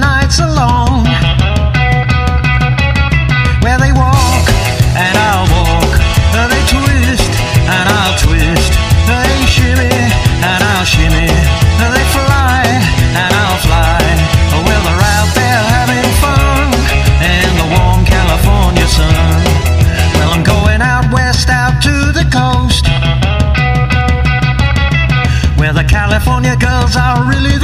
nights are long Where they walk and I'll walk They twist and I'll twist They shimmy and I'll shimmy They fly and I'll fly. Well, they're out there having fun In the warm California sun. Well, I'm going out west out to the coast Where the California girls are really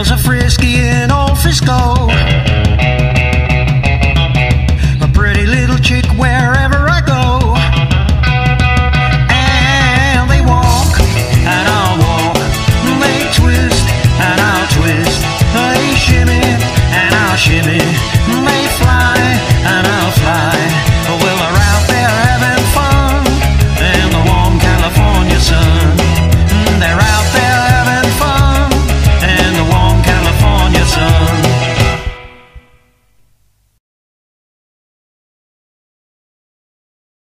girls are frisky in old Frisco.